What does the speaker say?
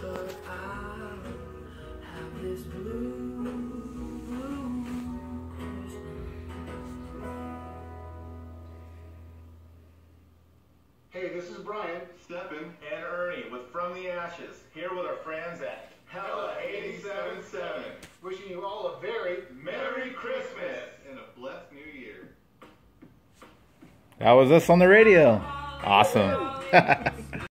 but i have this blue. Hey, this is Brian. Stephen and Ernie with From the Ashes, here with our friends at Hella 877. Wishing you all a very Merry Christmas and a blessed New Year. That was us on the radio. Awesome.